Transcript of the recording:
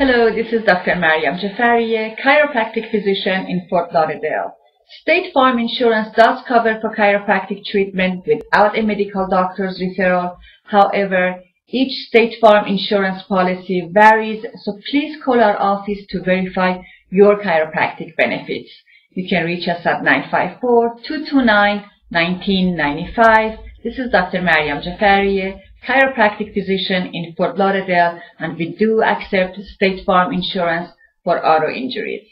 Hello, this is Dr. Maryam Jafarieh, chiropractic physician in Fort Lauderdale. State Farm Insurance does cover for chiropractic treatment without a medical doctor's referral. However, each State Farm insurance policy varies, so please call our office to verify your chiropractic benefits. You can reach us at 954-229-1995. This is Dr. Maryam Jafarieh, chiropractic physician in Fort Lauderdale, and we do accept State Farm insurance for auto injuries.